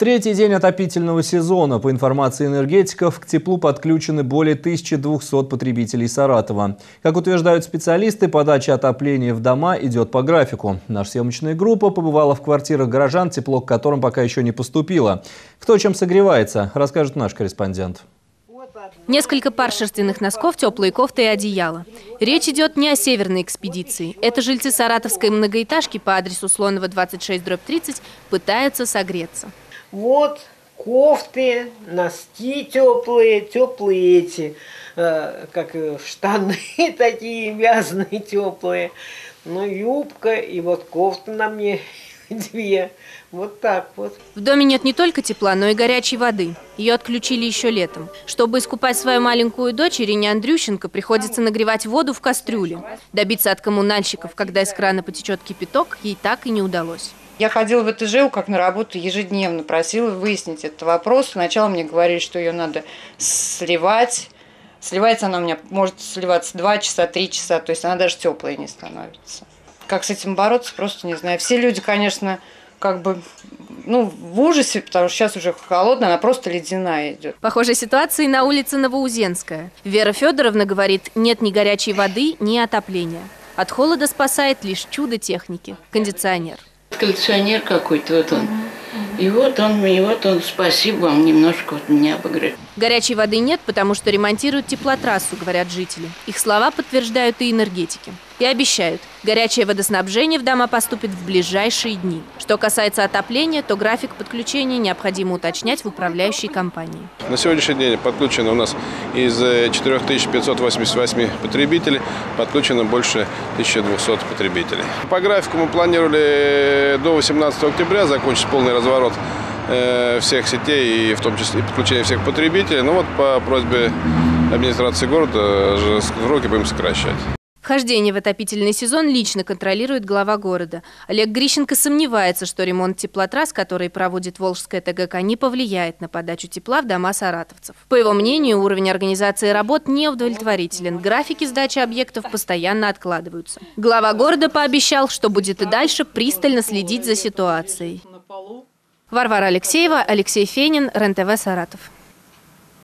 Третий день отопительного сезона. По информации энергетиков, к теплу подключены более 1200 потребителей Саратова. Как утверждают специалисты, подача отопления в дома идет по графику. Наша съемочная группа побывала в квартирах горожан, тепло к которым пока еще не поступило. Кто чем согревается, расскажет наш корреспондент. Несколько пар шерстяных носков, теплые кофты и одеяло. Речь идет не о северной экспедиции. Это жильцы саратовской многоэтажки по адресу Слонова 26-30 пытаются согреться. Вот кофты, носки теплые, теплые эти, э, как штаны такие вязаные теплые, ну юбка и вот кофта на мне две. Вот так вот. В доме нет не только тепла, но и горячей воды. Ее отключили еще летом. Чтобы искупать свою маленькую дочь, Ирине Андрющенко приходится нагревать воду в кастрюле. Добиться от коммунальщиков, когда из крана потечет кипяток, ей так и не удалось. Я ходила в ТЖУ как на работу ежедневно, просила выяснить этот вопрос. Сначала мне говорили, что ее надо сливать. Сливается она у меня, может сливаться 2 часа, 3 часа, то есть она даже теплая не становится. Как с этим бороться, просто не знаю. Все люди, конечно, как бы ну, в ужасе, потому что сейчас уже холодно, она просто ледяная идет. Похожая ситуация и на улице Новоузенская. Вера Федоровна говорит, нет ни горячей воды, ни отопления. От холода спасает лишь чудо техники – кондиционер кондиционер какой-то вот он. И вот он, и вот он, спасибо вам, немножко вот меня обогрел. Горячей воды нет, потому что ремонтируют теплотрассу, говорят жители. Их слова подтверждают и энергетики. И обещают, горячее водоснабжение в дома поступит в ближайшие дни. Что касается отопления, то график подключения необходимо уточнять в управляющей компании. На сегодняшний день подключено у нас из 4588 э, потребителей, подключено больше 1200 потребителей. По графику мы планировали до 18 октября закончить полный разворот Э, всех сетей, и в том числе и подключение всех потребителей. Ну вот по просьбе администрации города сроки будем сокращать. Вхождение в отопительный сезон лично контролирует глава города. Олег Грищенко сомневается, что ремонт теплотрасс, который проводит Волжская ТГК, не повлияет на подачу тепла в дома саратовцев. По его мнению, уровень организации работ не удовлетворителен. Графики сдачи объектов постоянно откладываются. Глава города пообещал, что будет и дальше пристально следить за ситуацией. Варвара Алексеева, Алексей Фенин, РЕН-ТВ «Саратов».